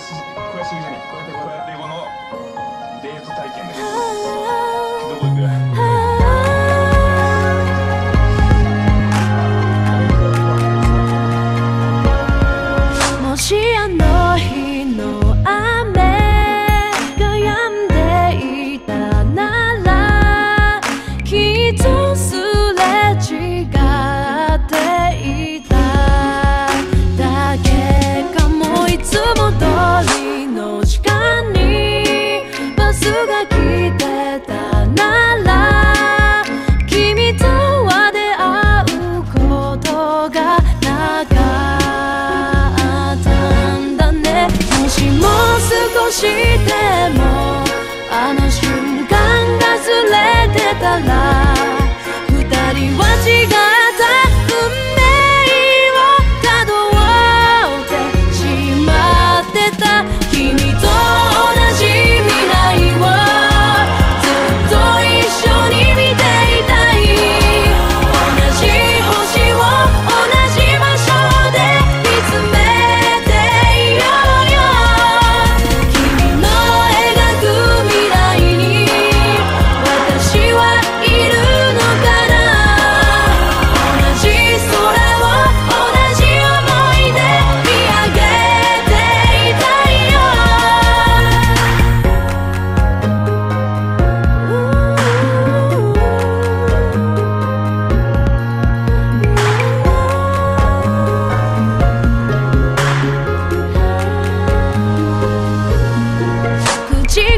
しいやしじゃねえ。小屋亭語のデート体験ですどこ行くもしあして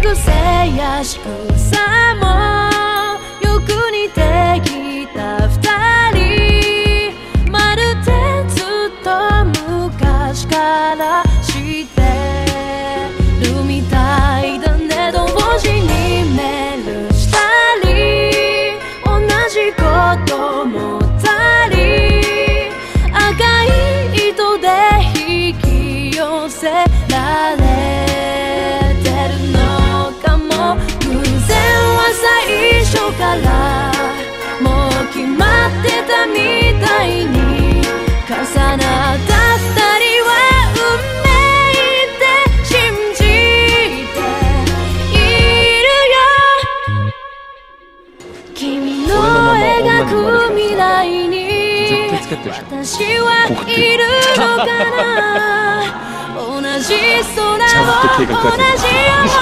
癖やしく初からもう決まってたみたいに。重なった二人は運命って信じているよ君の描く未来に私はいるのかな。同じ空を同じ思い